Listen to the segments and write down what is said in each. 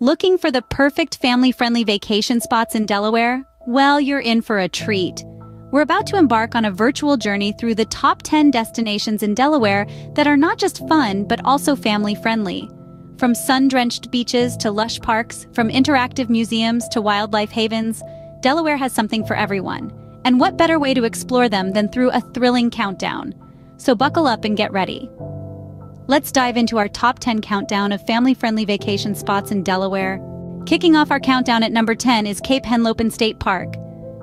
Looking for the perfect family-friendly vacation spots in Delaware? Well, you're in for a treat. We're about to embark on a virtual journey through the top 10 destinations in Delaware that are not just fun, but also family-friendly. From sun-drenched beaches to lush parks, from interactive museums to wildlife havens, Delaware has something for everyone. And what better way to explore them than through a thrilling countdown? So buckle up and get ready. Let's dive into our top 10 countdown of family-friendly vacation spots in Delaware. Kicking off our countdown at number 10 is Cape Henlopen State Park.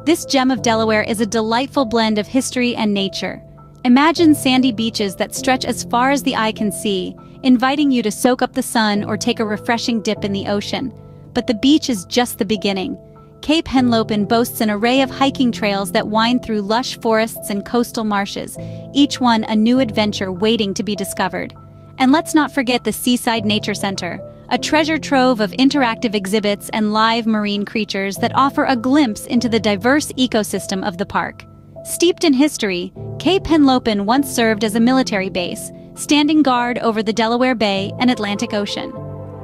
This gem of Delaware is a delightful blend of history and nature. Imagine sandy beaches that stretch as far as the eye can see, inviting you to soak up the sun or take a refreshing dip in the ocean. But the beach is just the beginning. Cape Henlopen boasts an array of hiking trails that wind through lush forests and coastal marshes, each one a new adventure waiting to be discovered. And let's not forget the Seaside Nature Center, a treasure trove of interactive exhibits and live marine creatures that offer a glimpse into the diverse ecosystem of the park. Steeped in history, Cape Henlopen once served as a military base, standing guard over the Delaware Bay and Atlantic Ocean.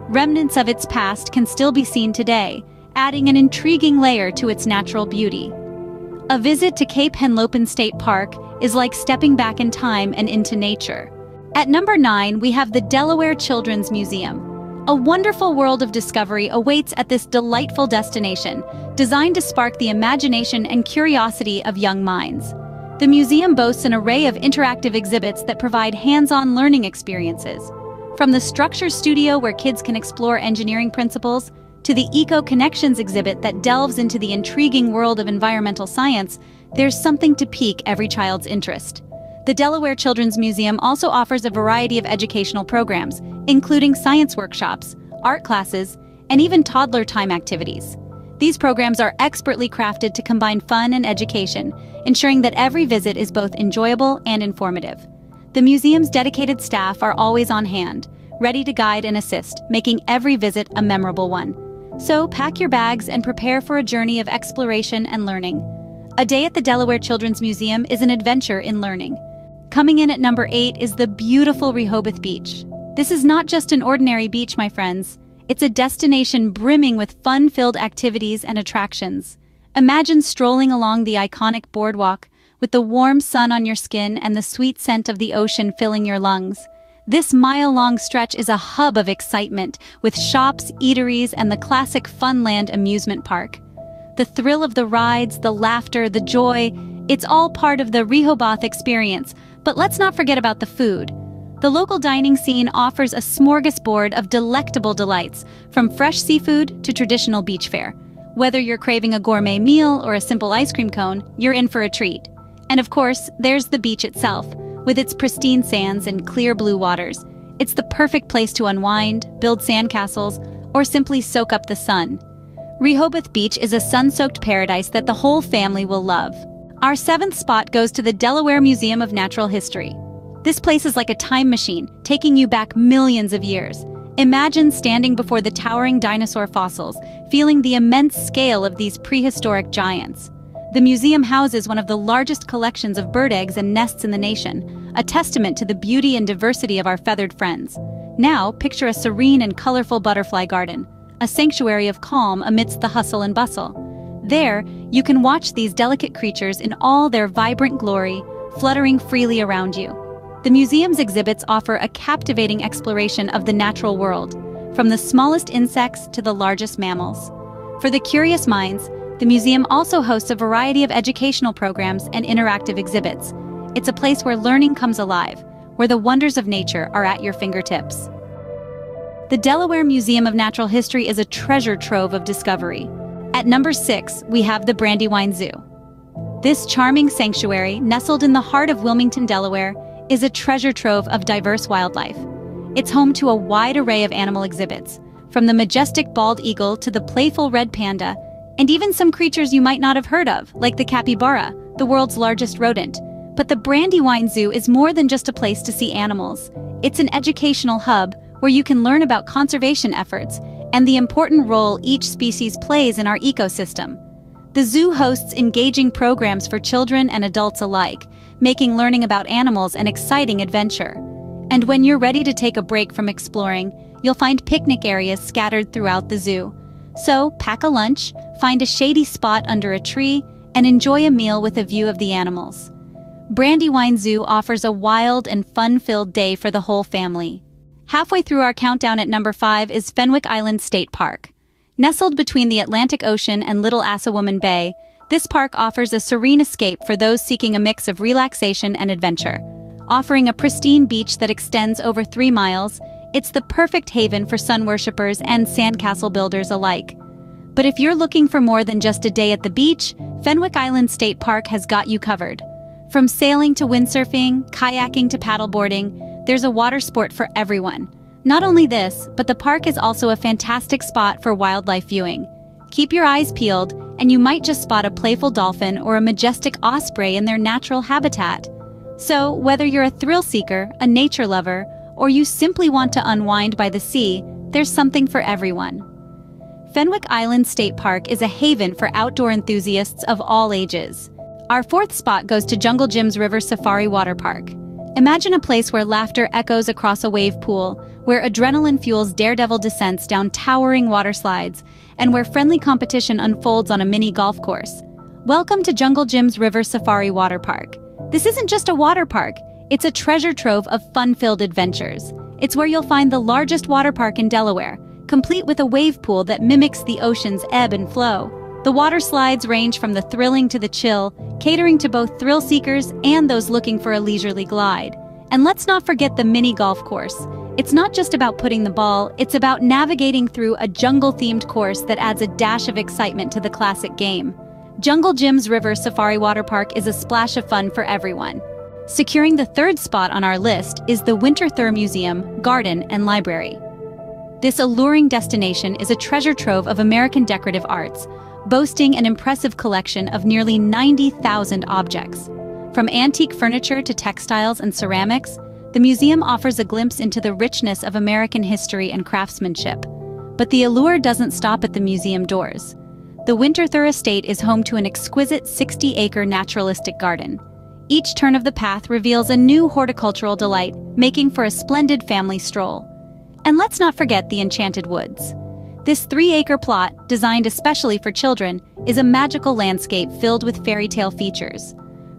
Remnants of its past can still be seen today, adding an intriguing layer to its natural beauty. A visit to Cape Henlopen State Park is like stepping back in time and into nature. At number 9, we have the Delaware Children's Museum. A wonderful world of discovery awaits at this delightful destination, designed to spark the imagination and curiosity of young minds. The museum boasts an array of interactive exhibits that provide hands-on learning experiences. From the Structure Studio where kids can explore engineering principles, to the Eco Connections exhibit that delves into the intriguing world of environmental science, there's something to pique every child's interest. The Delaware Children's Museum also offers a variety of educational programs, including science workshops, art classes, and even toddler time activities. These programs are expertly crafted to combine fun and education, ensuring that every visit is both enjoyable and informative. The museum's dedicated staff are always on hand, ready to guide and assist, making every visit a memorable one. So pack your bags and prepare for a journey of exploration and learning. A day at the Delaware Children's Museum is an adventure in learning. Coming in at number 8 is the beautiful Rehoboth Beach. This is not just an ordinary beach, my friends. It's a destination brimming with fun-filled activities and attractions. Imagine strolling along the iconic boardwalk with the warm sun on your skin and the sweet scent of the ocean filling your lungs. This mile-long stretch is a hub of excitement, with shops, eateries, and the classic Funland amusement park. The thrill of the rides, the laughter, the joy, it's all part of the Rehoboth experience, but let's not forget about the food. The local dining scene offers a smorgasbord of delectable delights, from fresh seafood to traditional beach fare. Whether you're craving a gourmet meal or a simple ice cream cone, you're in for a treat. And of course, there's the beach itself, with its pristine sands and clear blue waters. It's the perfect place to unwind, build sandcastles, or simply soak up the sun. Rehoboth Beach is a sun-soaked paradise that the whole family will love. Our seventh spot goes to the Delaware Museum of Natural History. This place is like a time machine, taking you back millions of years. Imagine standing before the towering dinosaur fossils, feeling the immense scale of these prehistoric giants. The museum houses one of the largest collections of bird eggs and nests in the nation, a testament to the beauty and diversity of our feathered friends. Now, picture a serene and colorful butterfly garden, a sanctuary of calm amidst the hustle and bustle. There, you can watch these delicate creatures in all their vibrant glory, fluttering freely around you. The museum's exhibits offer a captivating exploration of the natural world, from the smallest insects to the largest mammals. For the curious minds, the museum also hosts a variety of educational programs and interactive exhibits. It's a place where learning comes alive, where the wonders of nature are at your fingertips. The Delaware Museum of Natural History is a treasure trove of discovery. At number six, we have the Brandywine Zoo. This charming sanctuary, nestled in the heart of Wilmington, Delaware, is a treasure trove of diverse wildlife. It's home to a wide array of animal exhibits, from the majestic bald eagle to the playful red panda, and even some creatures you might not have heard of, like the capybara, the world's largest rodent. But the Brandywine Zoo is more than just a place to see animals. It's an educational hub where you can learn about conservation efforts and the important role each species plays in our ecosystem. The zoo hosts engaging programs for children and adults alike, making learning about animals an exciting adventure. And when you're ready to take a break from exploring, you'll find picnic areas scattered throughout the zoo. So, pack a lunch, find a shady spot under a tree, and enjoy a meal with a view of the animals. Brandywine Zoo offers a wild and fun-filled day for the whole family. Halfway through our countdown at number 5 is Fenwick Island State Park. Nestled between the Atlantic Ocean and Little Assawoman Bay, this park offers a serene escape for those seeking a mix of relaxation and adventure. Offering a pristine beach that extends over three miles, it's the perfect haven for sun worshippers and sandcastle builders alike. But if you're looking for more than just a day at the beach, Fenwick Island State Park has got you covered. From sailing to windsurfing, kayaking to paddleboarding, there's a water sport for everyone. Not only this, but the park is also a fantastic spot for wildlife viewing. Keep your eyes peeled, and you might just spot a playful dolphin or a majestic osprey in their natural habitat. So, whether you're a thrill seeker, a nature lover, or you simply want to unwind by the sea, there's something for everyone. Fenwick Island State Park is a haven for outdoor enthusiasts of all ages. Our fourth spot goes to Jungle Jim's River Safari Water Park. Imagine a place where laughter echoes across a wave pool, where adrenaline fuels daredevil descents down towering water slides, and where friendly competition unfolds on a mini golf course. Welcome to Jungle Jim's River Safari Water Park. This isn't just a water park, it's a treasure trove of fun-filled adventures. It's where you'll find the largest water park in Delaware, complete with a wave pool that mimics the ocean's ebb and flow. The water slides range from the thrilling to the chill, catering to both thrill seekers and those looking for a leisurely glide. And let's not forget the mini golf course. It's not just about putting the ball, it's about navigating through a jungle-themed course that adds a dash of excitement to the classic game. Jungle Jim's River Safari Water Park is a splash of fun for everyone. Securing the third spot on our list is the Winterthur Museum, Garden, and Library. This alluring destination is a treasure trove of American decorative arts, boasting an impressive collection of nearly 90,000 objects. From antique furniture to textiles and ceramics, the museum offers a glimpse into the richness of American history and craftsmanship. But the allure doesn't stop at the museum doors. The Winterthur Estate is home to an exquisite 60-acre naturalistic garden. Each turn of the path reveals a new horticultural delight, making for a splendid family stroll. And let's not forget the Enchanted Woods. This three-acre plot, designed especially for children, is a magical landscape filled with fairy tale features.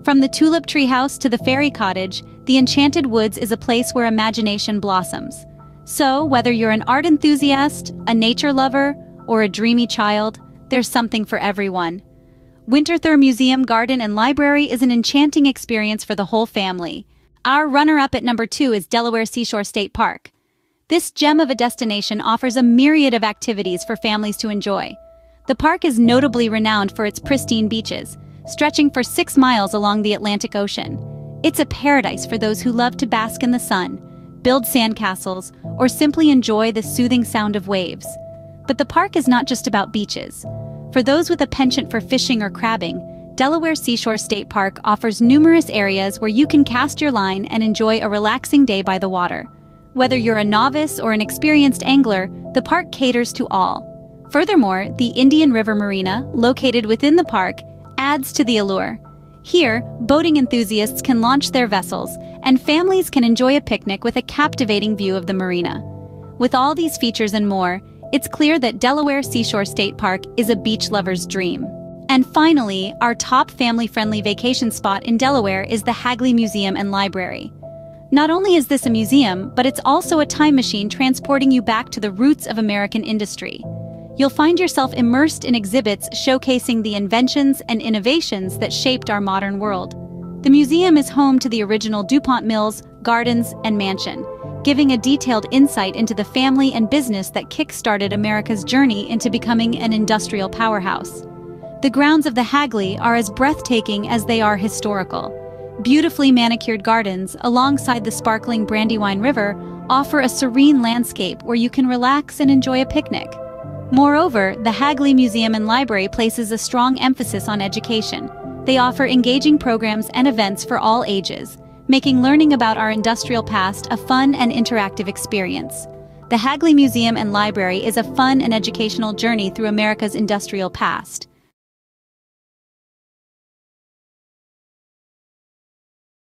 From the tulip treehouse to the fairy cottage, the Enchanted Woods is a place where imagination blossoms. So, whether you're an art enthusiast, a nature lover, or a dreamy child, there's something for everyone. Winterthur Museum Garden and Library is an enchanting experience for the whole family. Our runner-up at number two is Delaware Seashore State Park. This gem of a destination offers a myriad of activities for families to enjoy. The park is notably renowned for its pristine beaches, stretching for six miles along the Atlantic Ocean. It's a paradise for those who love to bask in the sun, build sandcastles, or simply enjoy the soothing sound of waves. But the park is not just about beaches. For those with a penchant for fishing or crabbing, Delaware Seashore State Park offers numerous areas where you can cast your line and enjoy a relaxing day by the water. Whether you're a novice or an experienced angler, the park caters to all. Furthermore, the Indian River Marina, located within the park, adds to the allure. Here, boating enthusiasts can launch their vessels, and families can enjoy a picnic with a captivating view of the marina. With all these features and more, it's clear that Delaware Seashore State Park is a beach lover's dream. And finally, our top family-friendly vacation spot in Delaware is the Hagley Museum and Library. Not only is this a museum, but it's also a time machine transporting you back to the roots of American industry. You'll find yourself immersed in exhibits showcasing the inventions and innovations that shaped our modern world. The museum is home to the original DuPont Mills, Gardens, and Mansion, giving a detailed insight into the family and business that kick-started America's journey into becoming an industrial powerhouse. The grounds of the Hagley are as breathtaking as they are historical. Beautifully manicured gardens, alongside the sparkling Brandywine River, offer a serene landscape where you can relax and enjoy a picnic. Moreover, the Hagley Museum and Library places a strong emphasis on education. They offer engaging programs and events for all ages, making learning about our industrial past a fun and interactive experience. The Hagley Museum and Library is a fun and educational journey through America's industrial past.